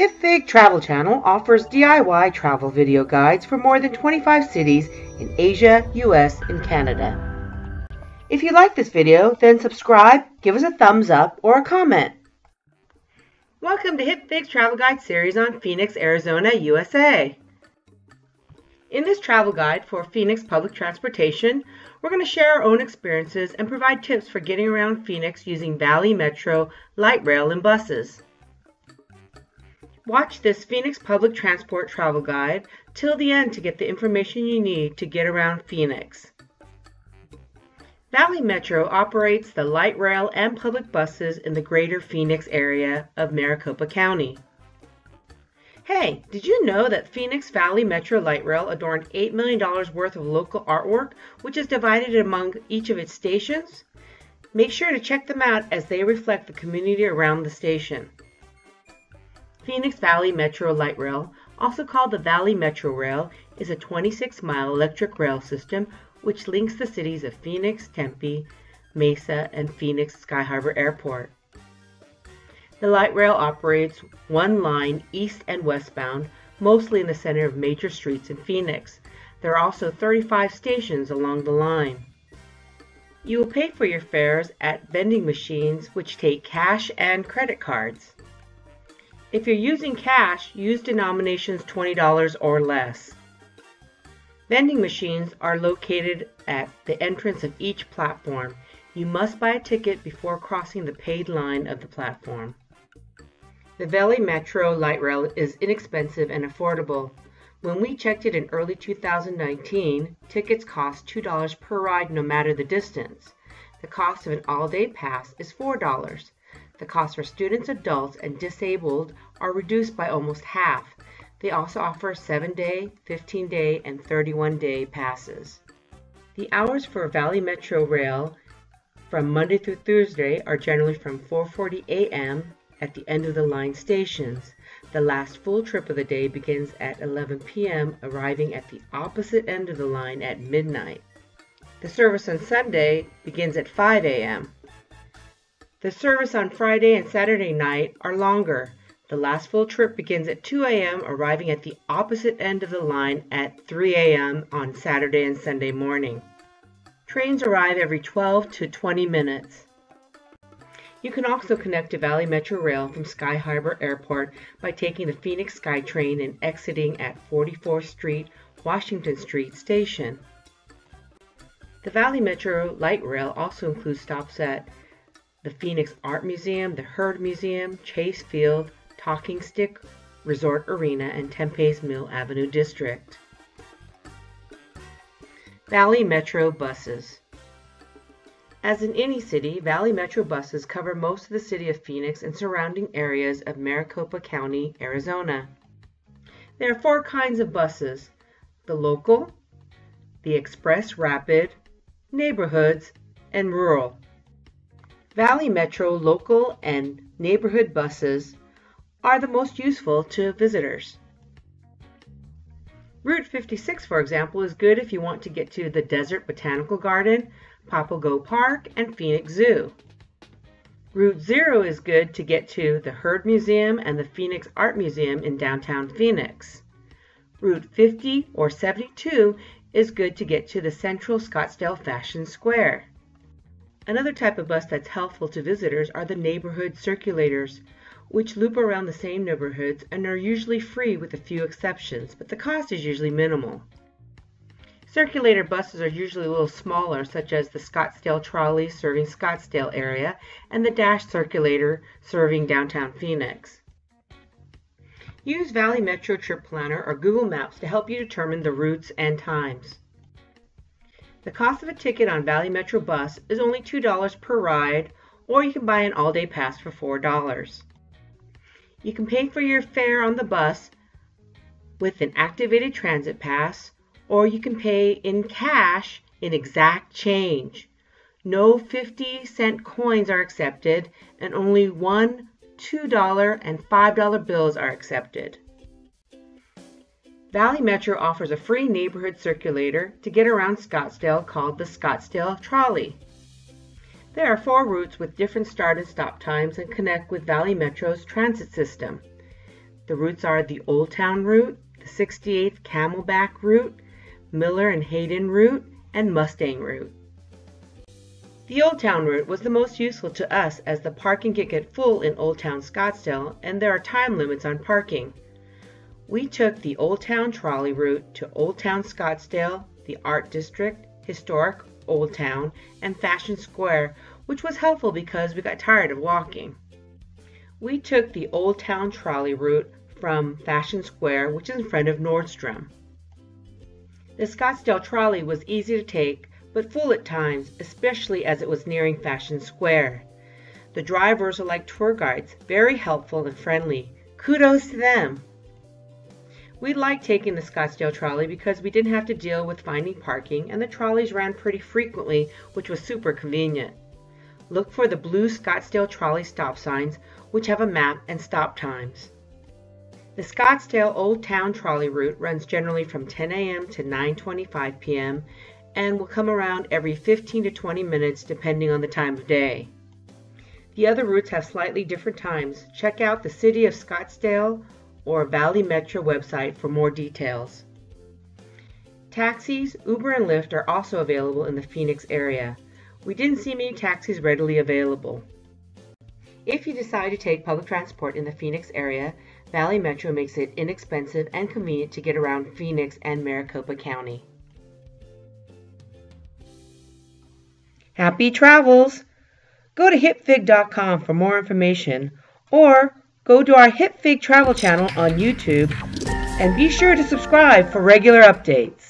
HipFig Travel Channel offers DIY travel video guides for more than 25 cities in Asia, US, and Canada. If you like this video, then subscribe, give us a thumbs up, or a comment. Welcome to HipFig's Travel Guide series on Phoenix, Arizona, USA. In this travel guide for Phoenix public transportation, we're going to share our own experiences and provide tips for getting around Phoenix using Valley Metro, light rail, and buses. Watch this Phoenix Public Transport Travel Guide till the end to get the information you need to get around Phoenix. Valley Metro operates the light rail and public buses in the greater Phoenix area of Maricopa County. Hey, did you know that Phoenix Valley Metro Light Rail adorned $8 million worth of local artwork, which is divided among each of its stations? Make sure to check them out as they reflect the community around the station. Phoenix Valley Metro Light Rail, also called the Valley Metro Rail, is a 26-mile electric rail system which links the cities of Phoenix, Tempe, Mesa, and Phoenix Sky Harbor Airport. The light rail operates one line east and westbound, mostly in the center of major streets in Phoenix. There are also 35 stations along the line. You will pay for your fares at vending machines which take cash and credit cards. If you're using cash, use denominations $20 or less. Vending machines are located at the entrance of each platform. You must buy a ticket before crossing the paid line of the platform. The Valley Metro light rail is inexpensive and affordable. When we checked it in early 2019, tickets cost $2 per ride no matter the distance. The cost of an all-day pass is $4. The costs for students, adults, and disabled are reduced by almost half. They also offer 7-day, 15-day, and 31-day passes. The hours for Valley Metro Rail from Monday through Thursday are generally from 4:40 a.m at the end of the line stations. The last full trip of the day begins at 11 p.m., arriving at the opposite end of the line at midnight. The service on Sunday begins at 5 a.m. The service on Friday and Saturday night are longer. The last full trip begins at 2 a.m., arriving at the opposite end of the line at 3 a.m. on Saturday and Sunday morning. Trains arrive every 12 to 20 minutes. You can also connect to Valley Metro Rail from Sky Harbor Airport by taking the Phoenix SkyTrain and exiting at 44th Street, Washington Street Station. The Valley Metro Light Rail also includes stops at the Phoenix Art Museum, the Heard Museum, Chase Field, Talking Stick Resort Arena, and Tempe's Mill Avenue District. Valley Metro Buses as in any city, Valley Metro buses cover most of the city of Phoenix and surrounding areas of Maricopa County, Arizona. There are four kinds of buses the local, the express rapid, neighborhoods, and rural. Valley Metro local and neighborhood buses are the most useful to visitors. Route 56, for example, is good if you want to get to the Desert Botanical Garden, Papago Park, and Phoenix Zoo. Route 0 is good to get to the Heard Museum and the Phoenix Art Museum in downtown Phoenix. Route 50 or 72 is good to get to the Central Scottsdale Fashion Square. Another type of bus that's helpful to visitors are the neighborhood circulators, which loop around the same neighborhoods and are usually free with a few exceptions, but the cost is usually minimal. Circulator buses are usually a little smaller, such as the Scottsdale Trolley serving Scottsdale area and the Dash Circulator serving downtown Phoenix. Use Valley Metro Trip Planner or Google Maps to help you determine the routes and times. The cost of a ticket on Valley Metro bus is only $2 per ride, or you can buy an all-day pass for $4. You can pay for your fare on the bus with an activated transit pass or you can pay in cash in exact change. No 50 cent coins are accepted, and only one $2 and $5 bills are accepted. Valley Metro offers a free neighborhood circulator to get around Scottsdale called the Scottsdale Trolley. There are four routes with different start and stop times and connect with Valley Metro's transit system. The routes are the Old Town route, the 68th Camelback route, Miller and Hayden route, and Mustang route. The Old Town route was the most useful to us as the parking can get full in Old Town Scottsdale and there are time limits on parking. We took the Old Town trolley route to Old Town Scottsdale, the Art District, Historic Old Town, and Fashion Square, which was helpful because we got tired of walking. We took the Old Town trolley route from Fashion Square, which is in front of Nordstrom. The Scottsdale trolley was easy to take, but full at times, especially as it was nearing Fashion Square. The drivers are like tour guides, very helpful and friendly. Kudos to them! We liked taking the Scottsdale trolley because we didn't have to deal with finding parking and the trolleys ran pretty frequently, which was super convenient. Look for the blue Scottsdale trolley stop signs, which have a map and stop times. The Scottsdale Old Town trolley route runs generally from 10 a.m. to 9:25 p.m. and will come around every 15 to 20 minutes depending on the time of day. The other routes have slightly different times. Check out the City of Scottsdale or Valley Metro website for more details. Taxis, Uber, and Lyft are also available in the Phoenix area. We didn't see many taxis readily available. If you decide to take public transport in the Phoenix area, Valley Metro makes it inexpensive and convenient to get around Phoenix and Maricopa County. Happy travels! Go to hipfig.com for more information or go to our HipFig travel channel on YouTube and be sure to subscribe for regular updates.